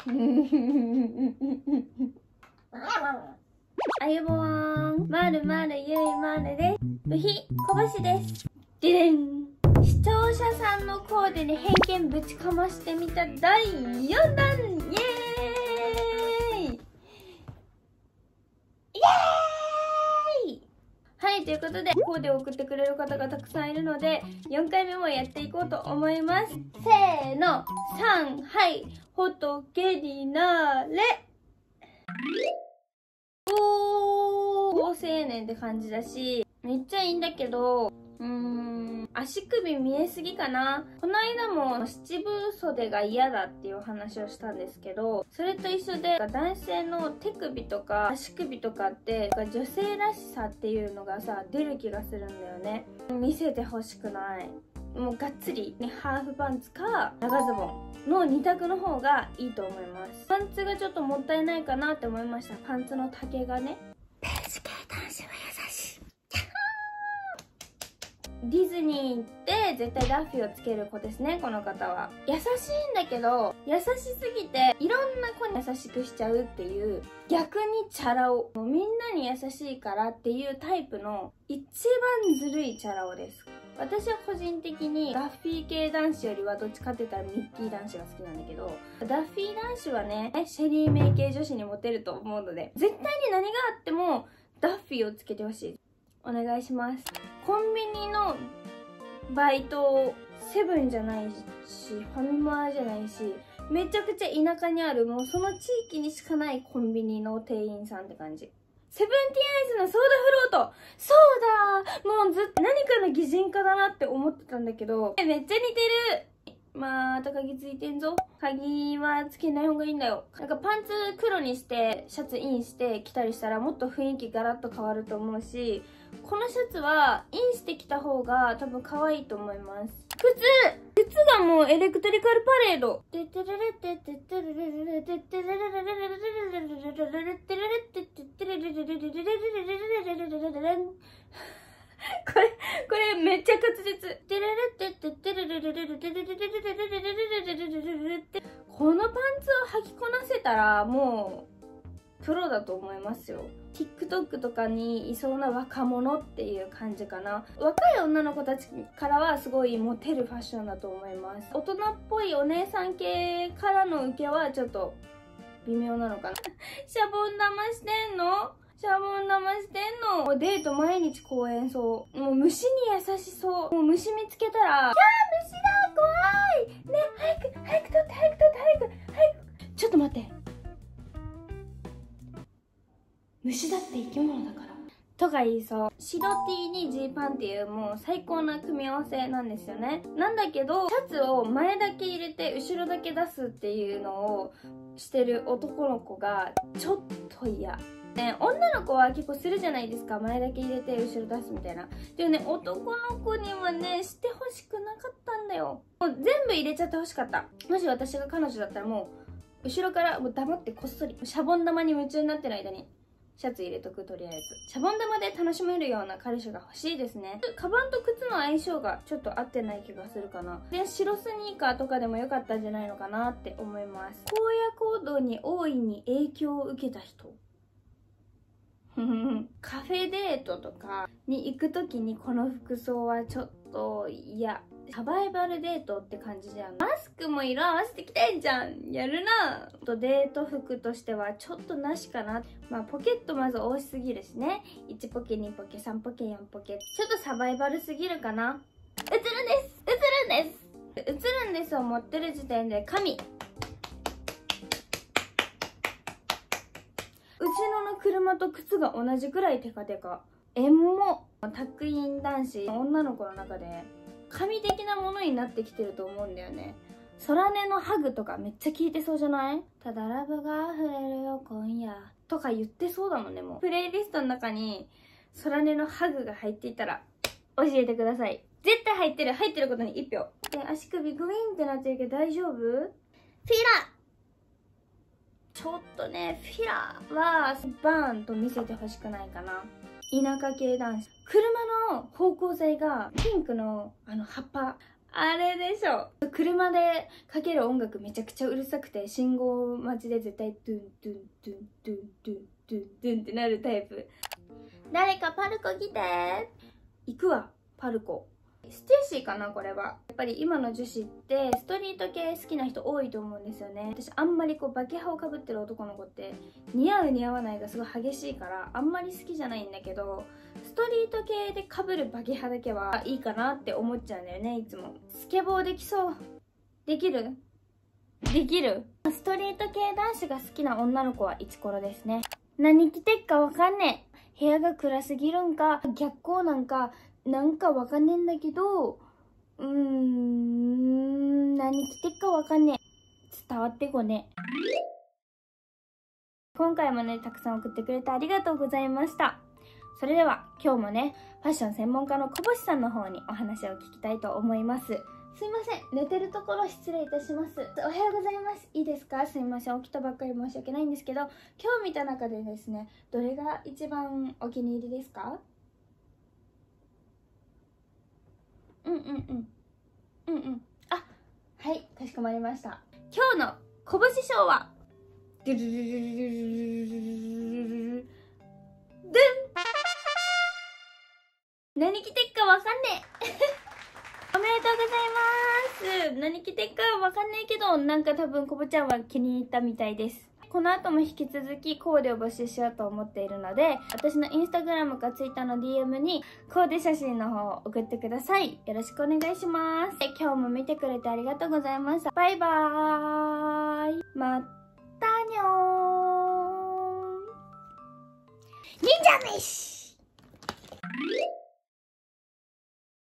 あゆぼーん、まるまるゆいまるです。部費、こぼしです。ででん。視聴者さんのコーデに偏見ぶちかましてみた第4弾イエーイイエーイはい、ということで、コーデを送ってくれる方がたくさんいるので、4回目もやっていこうと思います。せーの、3、はい、仏になれおー、高青年って感じだし、めっちゃいいんだけど、うーん、足首見えすぎかな。この間も七分袖が嫌だっていう話をしたんですけど、それと一緒で男性の手首とか足首とかって女性らしさっていうのがさ、出る気がするんだよね。見せてほしくない。もうがっつり、ね、ハーフパンツか長ズボンの2択の方がいいと思いますパンツがちょっともったいないかなって思いましたパンツの丈がねペース系男子は優しいディズニー行って絶対ダッフィーをつける子ですねこの方は。優しいんだけど優しすぎていろんな子に優しくしちゃうっていう逆にチャラ男。みんなに優しいからっていうタイプの一番ずるいチャラ男です。私は個人的にダッフィー系男子よりはどっちかって言ったらミッキー男子が好きなんだけどダッフィー男子はねシェリーメイ系女子にモテると思うので絶対に何があってもダッフィーをつけてほしい。お願いします。コンビニのバイトセブンじゃないしファミマじゃないしめちゃくちゃ田舎にあるもうその地域にしかないコンビニの店員さんって感じ。セブンティーンアイズのソーダフロート。そうだ。もうずっと何かの擬人化だなって思ってたんだけど、めっちゃ似てる。また鍵ついてんぞ。鍵はつけない方がいいんだよ。なんかパンツ黒にして、シャツインして着たりしたらもっと雰囲気ガラッと変わると思うし、このシャツはインしてきた方が多分可愛いと思います。靴靴がもうエレクトリカルパレード。これ、これめっちゃ滑舌。このパンツを履きこなせたらもうプロだと思いますよ。TikTok とかにいそうな若者っていう感じかな。若い女の子たちからはすごいモテるファッションだと思います。大人っぽいお姉さん系からの受けはちょっと微妙なのかな。シャボン玉してんの？シャボン玉してんの？もうデート毎日公園そう。もう虫に優しそう。もう虫見つけたら、キャー虫だ怖いね早く、早く取って、早く取って、早く、早く。ちょっと待って。虫だって生き物だから。とか言いそう。白 T にジーパンっていうもう最高な組み合わせなんですよね。なんだけど、シャツを前だけ入れて後ろだけ出すっていうのをしてる男の子がちょっと嫌。ね、女の子は結構するじゃないですか前だけ入れて後ろ出すみたいなでもね男の子にはねしてほしくなかったんだよもう全部入れちゃってほしかったもし私が彼女だったらもう後ろからもう黙ってこっそりシャボン玉に夢中になってる間にシャツ入れとくとりあえず。シャボン玉で楽しめるような彼氏が欲しいですね。カバンと靴の相性がちょっと合ってない気がするかな。で白スニーカーとかでも良かったんじゃないのかなって思います。荒野行動に大いに影響を受けた人。カフェデートとかに行く時にこの服装はちょっと嫌。サバイバルデートって感じじゃん。マスクも色合わせてきてんじゃん。やるな。とデート服としてはちょっとなしかな。まあポケットまず多すぎるしね。1ポケ2ポケ3ポケ4ポケ。ちょっとサバイバルすぎるかな。映るんです。映るんです。映るんですを持ってる時点で神。うちのの車と靴が同じくらいテカテカ。縁もタックイン男子。女の子の中で。神的なものになってきてると思うんだよね。空音のハグとかめっちゃ聞いてそうじゃない？ただラブが溢れるよ今夜。とか言ってそうだもんねもう。プレイリストの中に空音のハグが入っていたら教えてください。絶対入ってる。入ってることに1票。で足首グイーンってなってるけど大丈夫？フィラちょっとねフィラはバーンと見せてほしくないかな。田舎系男子。車の芳香剤がピンクのあの葉っぱ。あれでしょ。車でかける音楽めちゃくちゃうるさくて信号待ちで絶対ドゥンドゥンドゥンドゥンドゥンドゥンドゥンってなるタイプ。誰かパルコ来て。行くわパルコステーシーかなこれは。やっぱり今の女子ってストリート系好きな人多いと思うんですよね。私あんまりこうバケハをかぶってる男の子って似合う似合わないがすごい激しいからあんまり好きじゃないんだけどストリート系でかぶるバケハだけはいいかなって思っちゃうんだよねいつも。スケボーできそう。できる？できる。ストリート系男子が好きな女の子はイチコロですね。何着てっかわかんねえ。部屋が暗すぎるんか逆光なんかなんかわかんねえんだけど、うーん、何着てっかわかんねえ。伝わってこね。今回もね、たくさん送ってくれてありがとうございました。それでは、今日もね、ファッション専門家の小星さんの方にお話を聞きたいと思います。すいません。寝てるところ失礼いたします。おはようございます。いいですか？すいません。起きたばっかり申し訳ないんですけど今日見た中でですねどれが一番お気に入りですか？うんうんうん。うんうん。あはいかしこまりました。今日のこぶし賞はドゥルルルルルルル何着てっかわかんねめでとうございます何着てっかわかんねえけどなんか多分こぼちゃんは気に入ったみたいですこの後も引き続きコーデを募集しようと思っているので、私のインスタグラムかツイッターの DM にコーデ写真の方を送ってください。よろしくお願いします。今日も見てくれてありがとうございました。バイバーイ。またにょーん。忍者飯